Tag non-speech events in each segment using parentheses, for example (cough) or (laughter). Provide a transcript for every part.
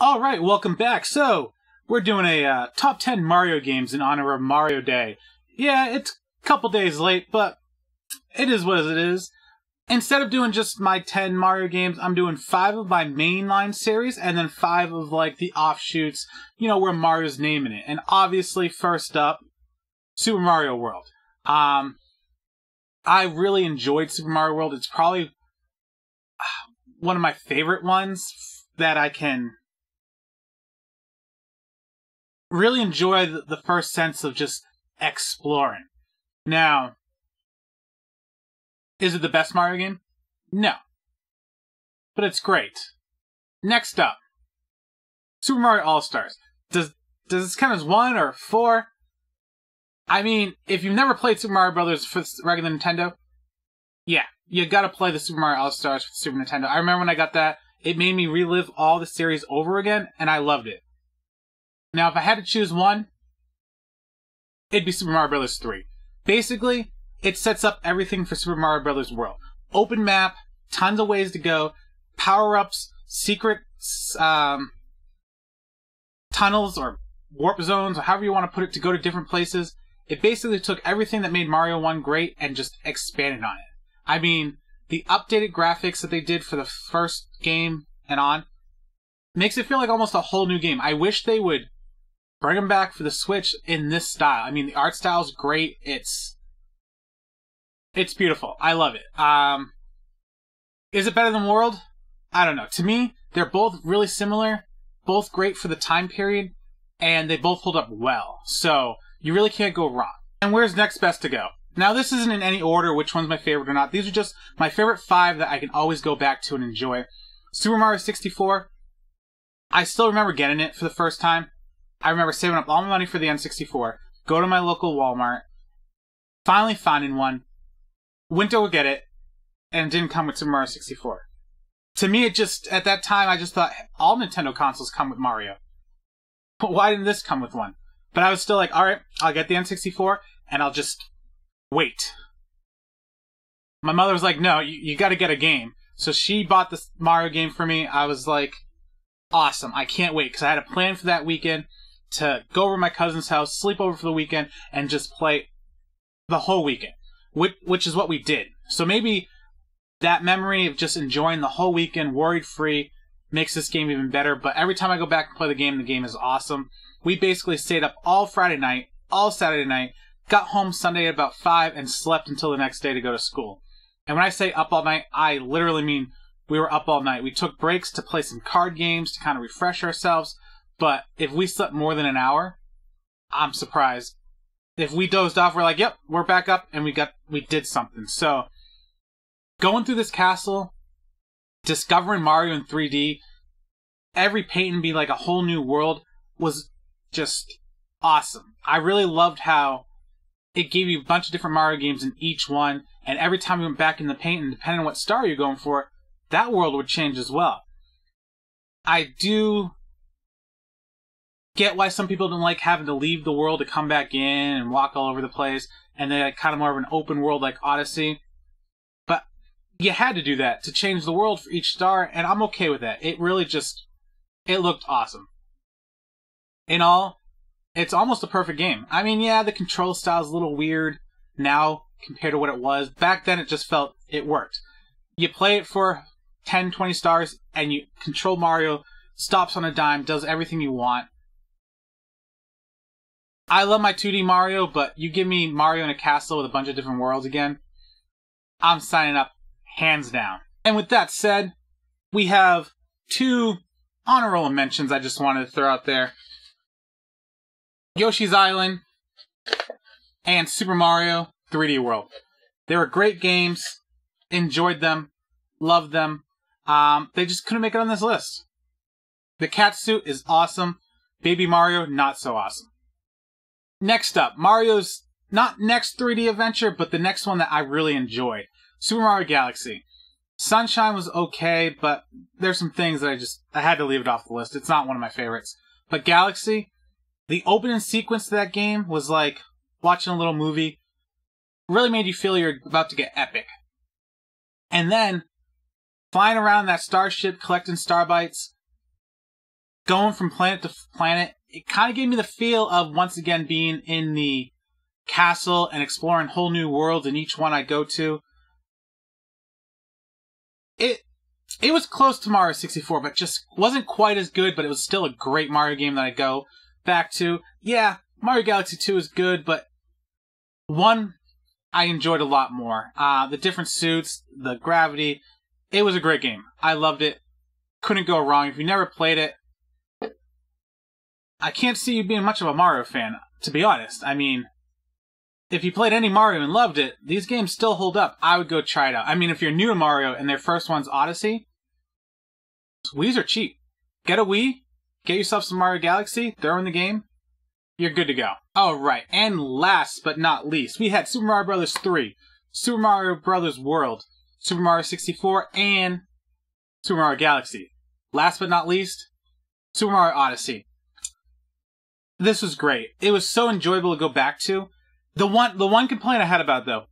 All right, welcome back. So, we're doing a uh, top 10 Mario games in honor of Mario Day. Yeah, it's a couple days late, but it is what it is. Instead of doing just my 10 Mario games, I'm doing five of my mainline series and then five of like the offshoots, you know, where Mario's naming it. And obviously, first up, Super Mario World. Um, I really enjoyed Super Mario World. It's probably uh, one of my favorite ones that I can really enjoy the, the first sense of just exploring. Now, is it the best Mario game? No. But it's great. Next up, Super Mario All Stars. Does does this count as one or four? I mean, if you've never played Super Mario Brothers for the regular Nintendo, yeah, you gotta play the Super Mario All Stars for Super Nintendo. I remember when I got that, it made me relive all the series over again, and I loved it. Now, if I had to choose one, it'd be Super Mario Bros. 3. Basically, it sets up everything for Super Mario Bros. World. Open map, tons of ways to go, power ups, secret um, tunnels or warp zones, or however you want to put it, to go to different places. It basically took everything that made Mario 1 great and just expanded on it. I mean, the updated graphics that they did for the first game and on makes it feel like almost a whole new game. I wish they would bring them back for the Switch in this style. I mean, the art style is great. It's it's beautiful. I love it. Um, is it better than World? I don't know. To me, they're both really similar, both great for the time period, and they both hold up well. So you really can't go wrong. And where's next best to go? Now, this isn't in any order which one's my favorite or not. These are just my favorite five that I can always go back to and enjoy. Super Mario 64. I still remember getting it for the first time. I remember saving up all my money for the N64, go to my local Walmart, finally finding one, went to get it, and it didn't come with Super Mario 64. To me, it just, at that time, I just thought all Nintendo consoles come with Mario. But why didn't this come with one? But I was still like, alright, I'll get the N64, and I'll just wait. My mother was like, no, you, you gotta get a game. So she bought the Mario game for me. I was like, awesome. I can't wait because I had a plan for that weekend to go over my cousin's house, sleep over for the weekend, and just play the whole weekend, which, which is what we did. So maybe that memory of just enjoying the whole weekend worried free makes this game even better. But every time I go back and play the game, the game is awesome. We basically stayed up all Friday night, all Saturday night, got home Sunday at about 5, and slept until the next day to go to school. And when I say up all night, I literally mean we were up all night. We took breaks to play some card games to kind of refresh ourselves. But if we slept more than an hour, I'm surprised. If we dozed off, we're like, yep, we're back up and we got we did something. So going through this castle, discovering Mario in 3D, every painting be like a whole new world was just awesome. I really loved how it gave you a bunch of different Mario games in each one, and every time you went back in the paint, and depending on what star you're going for, that world would change as well. I do get why some people don't like having to leave the world to come back in and walk all over the place, and they like kind of more of an open world like Odyssey. But you had to do that to change the world for each star, and I'm okay with that. It really just it looked awesome. In all, it's almost a perfect game. I mean, yeah, the control style is a little weird now compared to what it was. Back then, it just felt it worked. You play it for 10, 20 stars, and you control Mario, stops on a dime, does everything you want. I love my 2D Mario, but you give me Mario in a castle with a bunch of different worlds again, I'm signing up hands down. And with that said, we have two honorable mentions I just wanted to throw out there Yoshi's Island and Super Mario 3D World. They were great games, enjoyed them, loved them. Um, they just couldn't make it on this list. The cat suit is awesome. Baby Mario, not so awesome. Next up, Mario's not next 3D adventure, but the next one that I really enjoyed Super Mario Galaxy. Sunshine was okay, but there's some things that I just I had to leave it off the list. It's not one of my favorites. But Galaxy, the opening sequence to that game was like watching a little movie. Really made you feel you're about to get epic. And then flying around that starship collecting star bits. Going from planet to planet, it kind of gave me the feel of once again being in the castle and exploring whole new worlds in each one I go to. It it was close to Mario 64, but just wasn't quite as good, but it was still a great Mario game that I go back to. Yeah, Mario Galaxy 2 is good, but one I enjoyed a lot more. Uh, the different suits, the gravity, it was a great game. I loved it. Couldn't go wrong. If you never played it, I can't see you being much of a Mario fan, to be honest. I mean, if you played any Mario and loved it, these games still hold up. I would go try it out. I mean, if you're new to Mario and their first one's Odyssey, Wii's are cheap. Get a Wii, get yourself some Mario Galaxy, throw in the game, you're good to go. All right, and last but not least, we had Super Mario Bros. 3, Super Mario Bros. World, Super Mario 64, and Super Mario Galaxy. Last but not least, Super Mario Odyssey. This was great. It was so enjoyable to go back to. The one the one complaint I had about though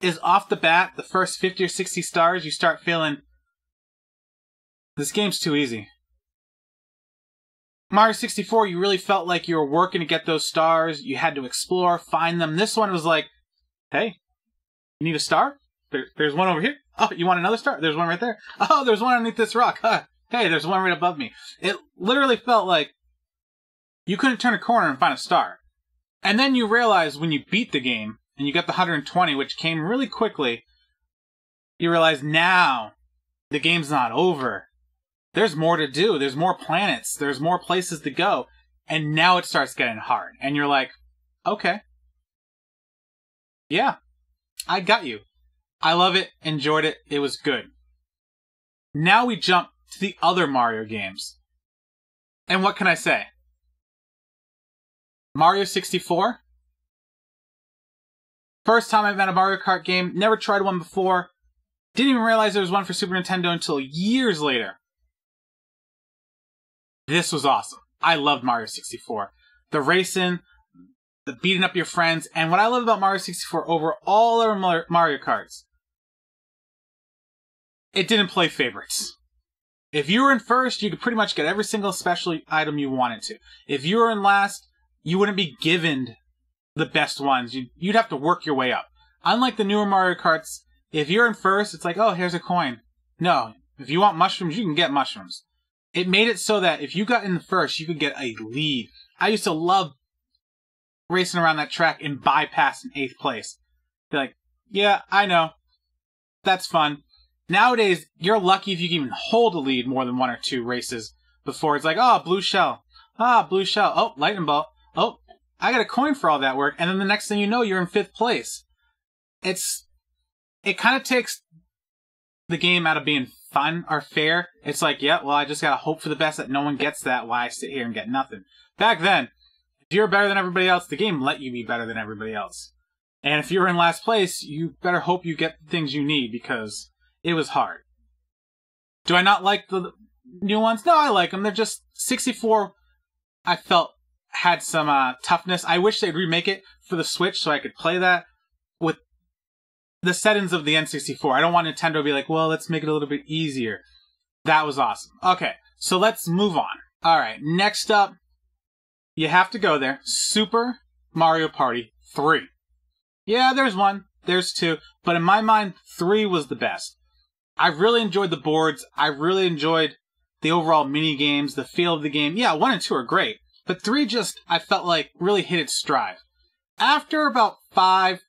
is off the bat, the first 50 or 60 stars, you start feeling this game's too easy. Mario 64, you really felt like you were working to get those stars. You had to explore, find them. This one was like, hey, you need a star? There, there's one over here. Oh, you want another star? There's one right there. Oh, there's one underneath this rock. Huh. (laughs) Hey, there's one right above me. It literally felt like you couldn't turn a corner and find a star. And then you realize when you beat the game and you get the 120, which came really quickly, you realize now the game's not over there's more to do. There's more planets. There's more places to go. And now it starts getting hard. And you're like, okay. Yeah, I got you. I love it. Enjoyed it. It was good. Now we jump to the other Mario games. And what can I say? Mario 64. First time I've met a Mario Kart game. Never tried one before. Didn't even realize there was one for Super Nintendo until years later. This was awesome. I loved Mario 64. The racing, the beating up your friends, and what I love about Mario 64 over all other Mario Karts, it didn't play favorites. If you were in first, you could pretty much get every single special item you wanted to. If you were in last, you wouldn't be given the best ones. You'd, you'd have to work your way up. Unlike the newer Mario Karts, if you're in first, it's like, oh, here's a coin. No, if you want mushrooms, you can get mushrooms it made it so that if you got in first, you could get a lead. I used to love racing around that track and bypassing eighth place. Be like, yeah, I know. That's fun. Nowadays, you're lucky if you can even hold a lead more than one or two races before it's like, oh, blue shell. Ah, blue shell. Oh, lightning bolt. I got a coin for all that work. And then the next thing you know, you're in fifth place. It's, it kind of takes the game out of being fun or fair. It's like, yeah, well, I just gotta hope for the best that no one gets that Why I sit here and get nothing. Back then, if you're better than everybody else, the game let you be better than everybody else. And if you're in last place, you better hope you get the things you need because it was hard. Do I not like the new ones? No, I like them. They're just 64. I felt had some uh, toughness. I wish they'd remake it for the Switch so I could play that with the settings of the N64. I don't want Nintendo to be like, well, let's make it a little bit easier. That was awesome. Okay, so let's move on. All right, next up, you have to go there. Super Mario Party 3. Yeah, there's one, there's two, but in my mind, 3 was the best. I really enjoyed the boards. I really enjoyed the overall mini games, the feel of the game. Yeah, 1 and 2 are great, but 3 just, I felt like, really hit its stride. After about 5,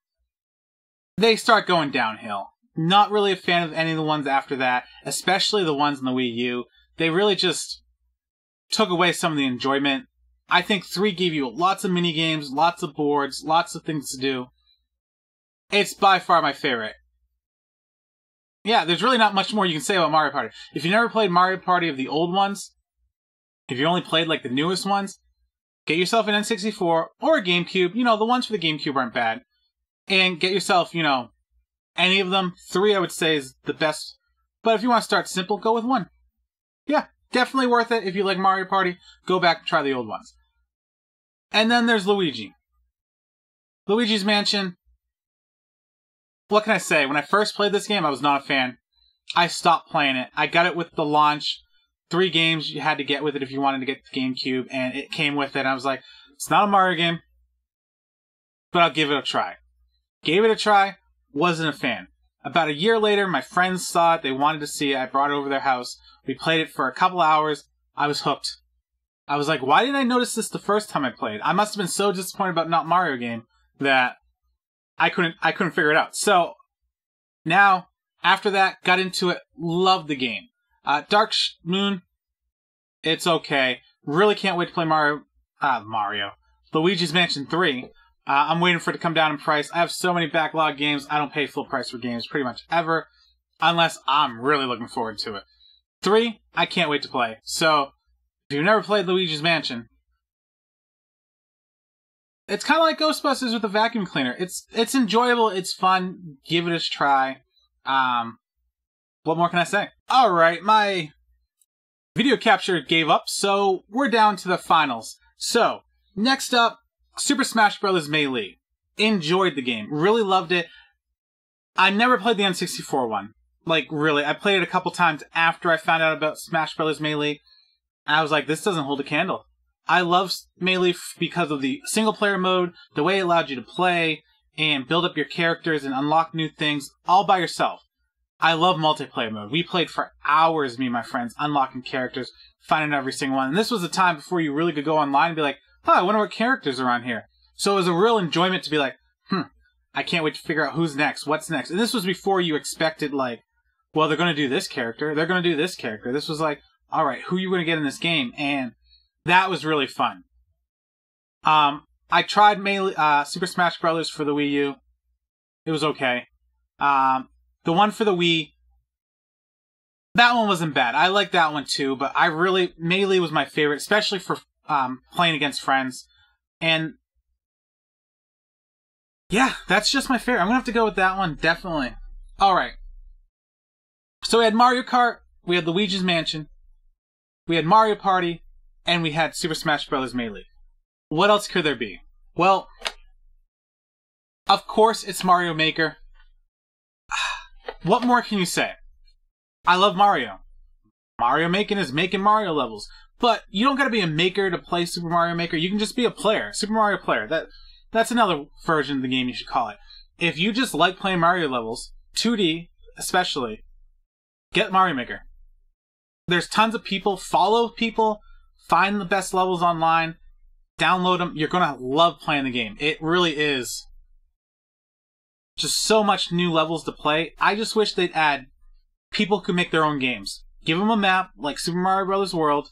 they start going downhill. Not really a fan of any of the ones after that, especially the ones in the Wii U. They really just took away some of the enjoyment. I think 3 gave you lots of mini games, lots of boards, lots of things to do. It's by far my favorite. Yeah, there's really not much more you can say about Mario Party. If you never played Mario Party of the old ones, if you only played like the newest ones, get yourself an N64 or a GameCube. You know, the ones for the GameCube aren't bad and get yourself, you know, any of them. Three, I would say, is the best. But if you want to start simple, go with one. Yeah, definitely worth it. If you like Mario Party, go back and try the old ones. And then there's Luigi. Luigi's Mansion. What can I say? When I first played this game, I was not a fan. I stopped playing it. I got it with the launch. Three games you had to get with it if you wanted to get the GameCube, and it came with it. I was like, it's not a Mario game, but I'll give it a try. Gave it a try, wasn't a fan. About a year later, my friends saw it. They wanted to see it. I brought it over their house. We played it for a couple hours. I was hooked. I was like, why didn't I notice this the first time I played? I must have been so disappointed about not Mario game that I couldn't I couldn't figure it out. So now after that, got into it, loved the game. Uh, Dark Moon, it's okay. Really can't wait to play Mario. Uh, Mario. Luigi's Mansion 3. Uh, I'm waiting for it to come down in price. I have so many backlog games. I don't pay full price for games pretty much ever, unless I'm really looking forward to it. 3, I can't wait to play. So, if you've never played Luigi's Mansion, it's kind of like Ghostbusters with a vacuum cleaner. It's it's enjoyable. It's fun. Give it a try. Um, what more can I say? All right, my video capture gave up, so we're down to the finals. So next up, Super Smash Bros. Melee. Enjoyed the game. Really loved it. I never played the N64 one. Like really, I played it a couple times after I found out about Smash Bros. Melee. I was like, this doesn't hold a candle. I love Melee because of the single player mode, the way it allowed you to play and build up your characters and unlock new things all by yourself. I love multiplayer mode. We played for hours, me and my friends, unlocking characters, finding every single one. And this was a time before you really could go online and be like, huh, I wonder what characters are on here. So it was a real enjoyment to be like, hmm, I can't wait to figure out who's next, what's next. And this was before you expected, like, well, they're going to do this character, they're going to do this character. This was like, all right, who are you going to get in this game? And that was really fun. Um, I tried Melee, uh, Super Smash Brothers for the Wii U. It was okay. Um, the one for the Wii, that one wasn't bad. I like that one too, but I really Melee was my favorite, especially for um, playing against friends. And yeah, that's just my favorite. I'm gonna have to go with that one definitely. All right. So we had Mario Kart, we had Luigi's Mansion, we had Mario Party, and we had Super Smash Bros. Melee. What else could there be? Well, of course, it's Mario Maker. What more can you say? I love Mario. Mario making is making Mario levels. But you don't gotta be a maker to play Super Mario Maker. You can just be a player. Super Mario player. That that's another version of the game you should call it. If you just like playing Mario levels, 2D especially, get Mario Maker. There's tons of people, follow people, find the best levels online, download them. You're gonna love playing the game. It really is just so much new levels to play. I just wish they'd add people could make their own games. Give them a map like Super Mario Brothers World,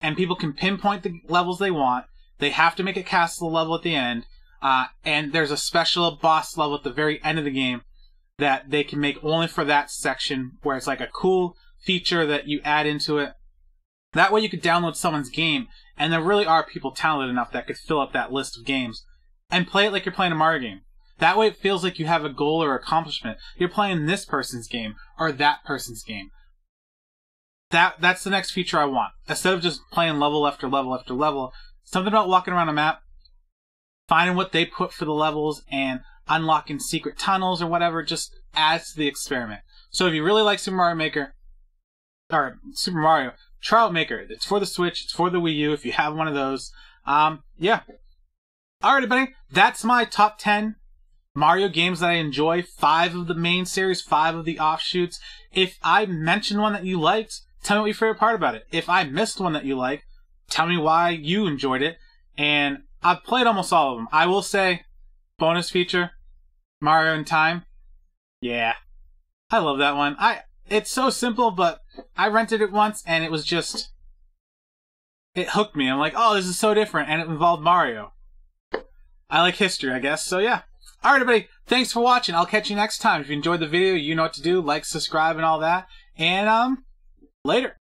and people can pinpoint the levels they want. They have to make a castle level at the end, uh, and there's a special boss level at the very end of the game that they can make only for that section, where it's like a cool feature that you add into it. That way you could download someone's game, and there really are people talented enough that could fill up that list of games and play it like you're playing a Mario game. That way it feels like you have a goal or accomplishment. You're playing this person's game or that person's game. That that's the next feature I want. Instead of just playing level after level after level, something about walking around a map, finding what they put for the levels and unlocking secret tunnels or whatever just adds to the experiment. So if you really like Super Mario Maker, or Super Mario, out Maker. It's for the Switch, it's for the Wii U if you have one of those. Um, yeah. Alright, everybody, that's my top 10 Mario games that I enjoy. Five of the main series, five of the offshoots. If I mentioned one that you liked, tell me what your favorite part about it. If I missed one that you like, tell me why you enjoyed it. And I've played almost all of them. I will say, bonus feature, Mario in Time. Yeah, I love that one. I it's so simple, but I rented it once and it was just it hooked me. I'm like, oh, this is so different, and it involved Mario. I like history, I guess. So yeah. All right, everybody. Thanks for watching. I'll catch you next time. If you enjoyed the video, you know what to do. Like, subscribe, and all that. And um, later.